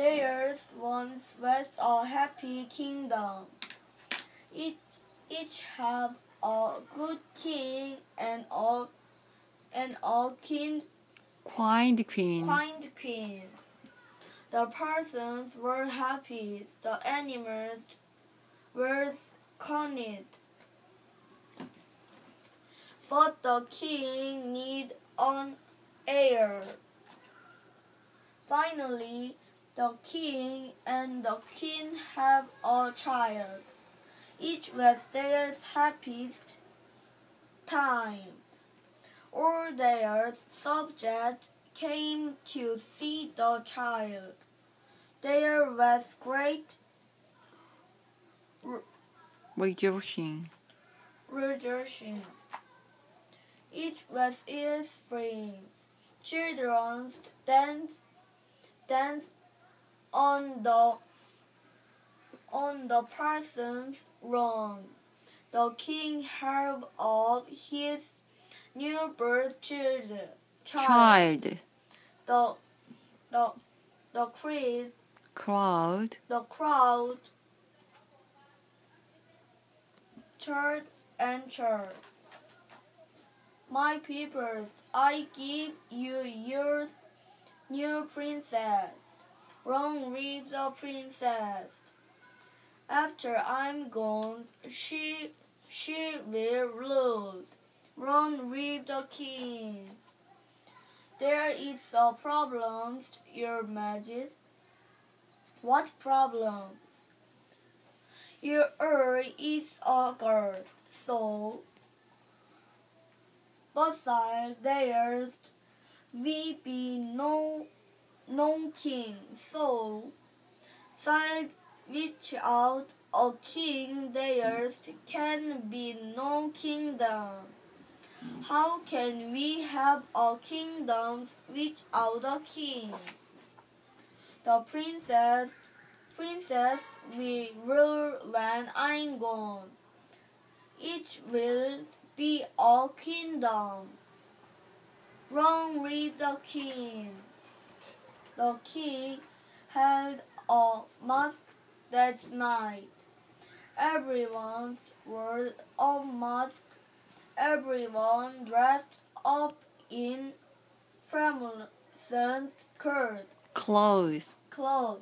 There once was a happy kingdom. Each, each had a good king and a, and a king, Kind queen. kind queen. The persons were happy, the animals were cunning. But the king need an heir. Finally, the king and the queen have a child. Each was their happiest time. All their subjects came to see the child. There was great Rejoicing. rejoicing. Each was ear spring. Children danced, danced on the on the parson's lawn. The king heard of his newborn children. Child. The the the crowd Crowd. the crowd cheered and cheered. My peoples, I give you your new princess. Long live the princess. After I'm gone, she she will rule. Long live the king. There is a problem, your majesty. What problem? Your earl is a girl, so besides there's we be no no king, so side without a king there can be no kingdom. How can we have a kingdom without a king? The princess princess will rule when I'm gone. Each will be a kingdom. Long with the king. The king held a mask that night. Everyone wore a mask. Everyone dressed up in Fremont clothes. Clothes. clothes.